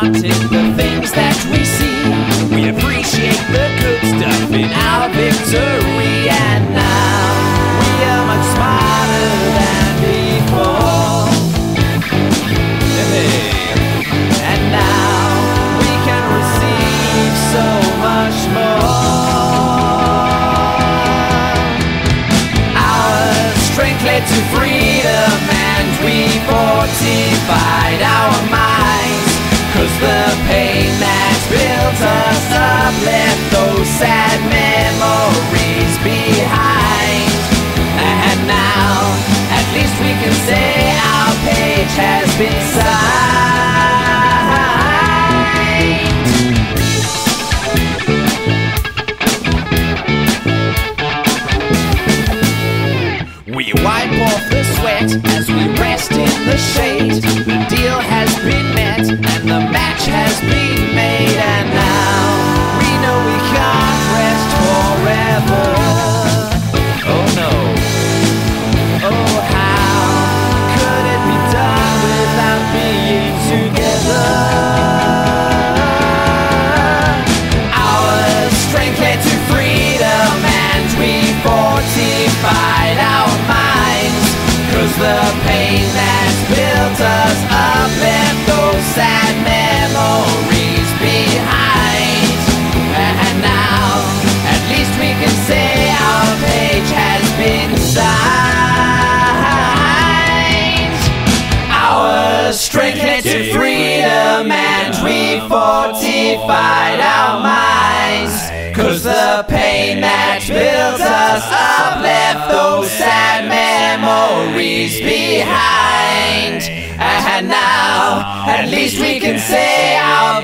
for the things that we see. We appreciate the good stuff in our victory, and now we are much smarter than before. And now we can receive so much more. Our strength led to freedom and we fortified sad memories behind. And now, at least we can say our page has been signed. We wipe off the sweat as we the pain that's built us up left those sad memories behind. And now, at least we can say our page has been signed. Our strength led to freedom and we fortified our minds. Cause the pain that memories behind. And now, at least we can say our